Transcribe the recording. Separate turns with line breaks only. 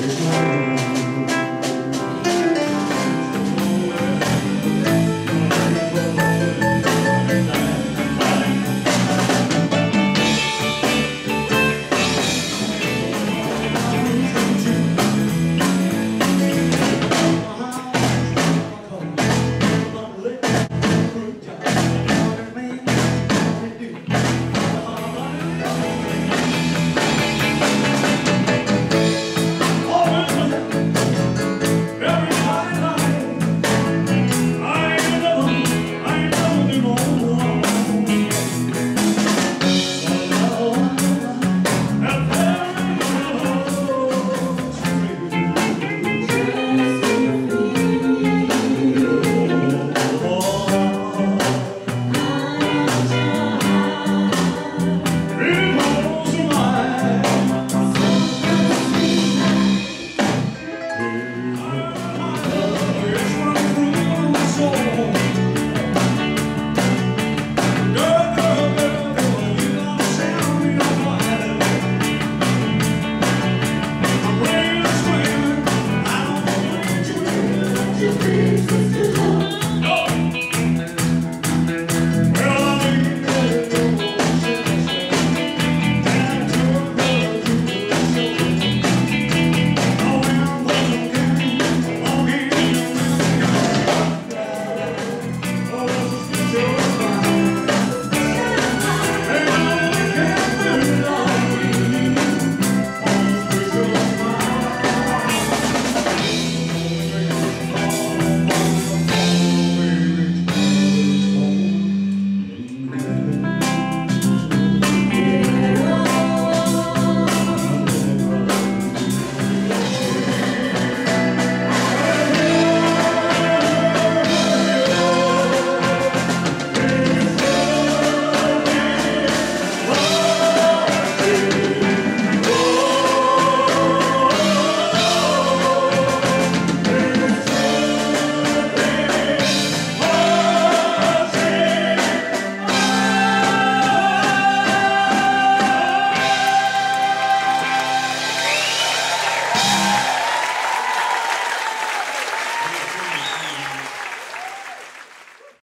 There's no